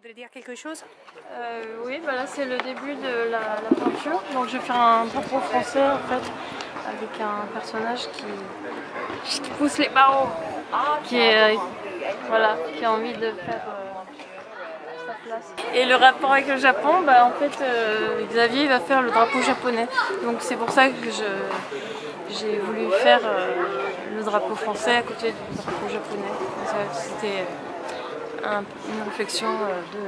voudrais dire quelque chose Euh, oui, bah là c'est le début de la, peinture. Donc je vais faire un drapeau français en fait, avec un personnage qui, qui pousse les barreaux, qui, euh, voilà, qui a envie de faire euh, sa place. Et le rapport avec le Japon, bah, en fait Xavier va faire le drapeau japonais. Donc c'est pour ça que je, j'ai voulu faire le drapeau français à côté du drapeau japonais. C'était un- une réflexion euh, de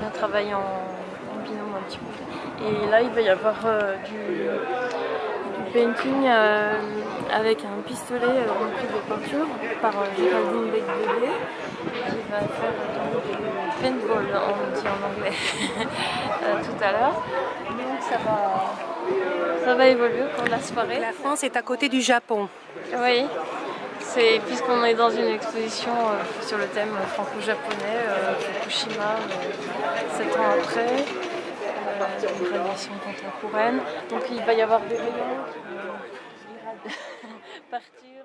d'un travail en, en binôme un petit peu. Et là, il va y avoir euh, du, du painting euh, avec un pistolet rempli de peinture par Géraldine Becbélé qui va faire du paintball, on dit en anglais, tout à l'heure. Donc ça va, ça va évoluer pour la soirée. La France est à côté du Japon. Oui, puisqu'on est dans une exposition euh, sur le thème franco-japonais, euh, Fukushima, euh, sept ans après, une radiation contemporaine. Donc il va y avoir des rayons partir.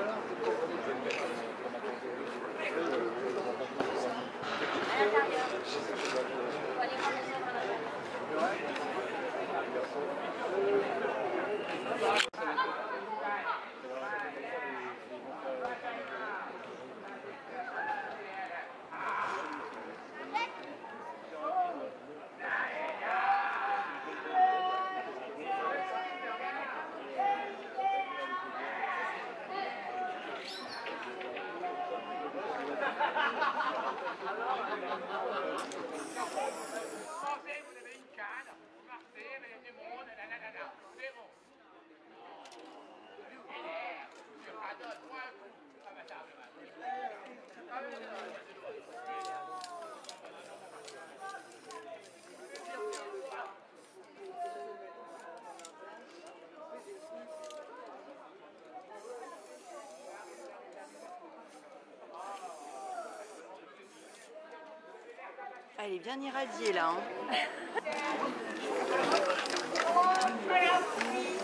Elle est bien irradiée là. hein.